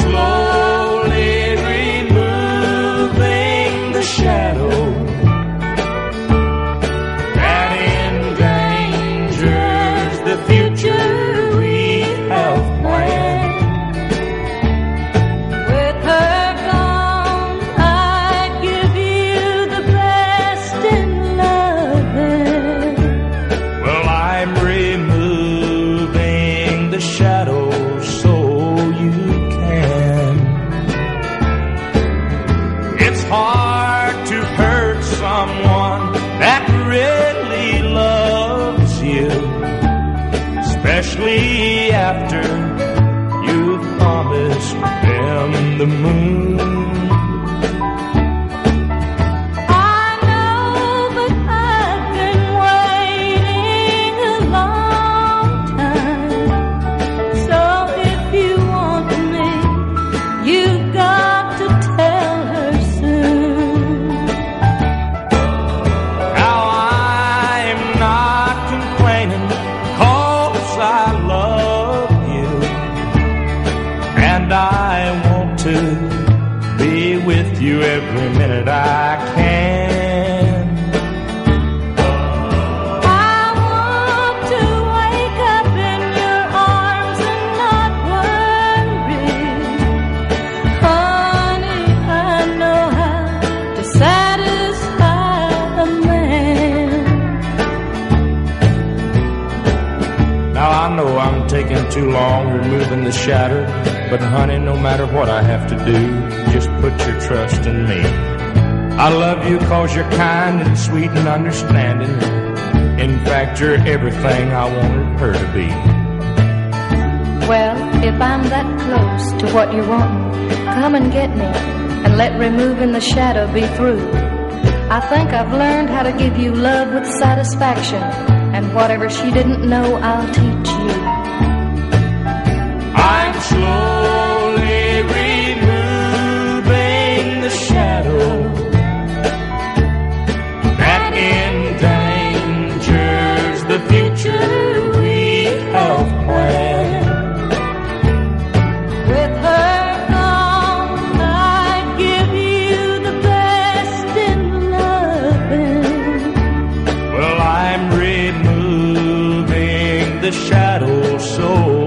slow. especially after you promised them the moon. And I want to be with you every minute I can. I'm taking too long removing the shadow, but honey, no matter what I have to do, just put your trust in me. I love you cause you're kind and sweet and understanding. In fact, you're everything I wanted her to be. Well, if I'm that close to what you want, come and get me and let removing the shadow be through. I think I've learned how to give you love with satisfaction, and whatever she didn't know, I'll teach shadow so.